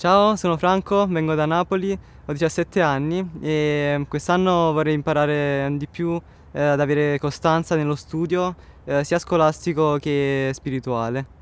Ciao, sono Franco, vengo da Napoli, ho 17 anni e quest'anno vorrei imparare di più eh, ad avere costanza nello studio, eh, sia scolastico che spirituale.